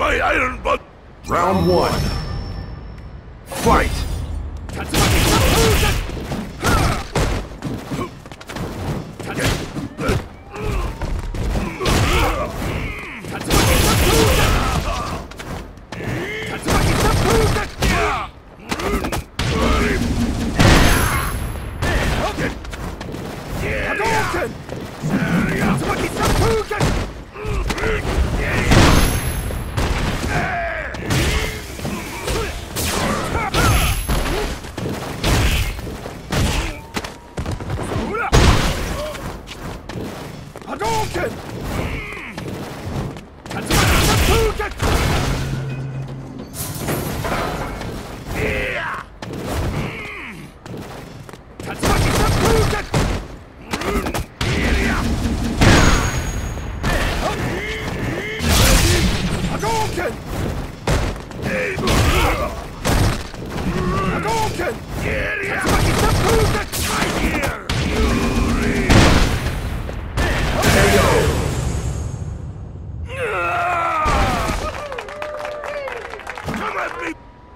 My iron butt! Round one. Fight! 剣竜巻殺風剣いや竜巻殺風剣剣エイブ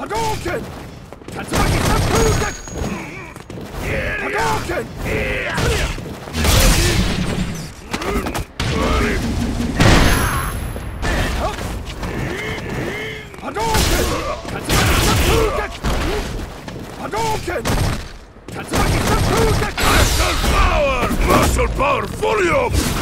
Hadouken! Tatsumaki Senpukyaku! Hadouken! Hadouken! Tatsumaki Senpukyaku! Hadouken! Tatsumaki Senpukyaku! Muscle power! Muscle power! Volume!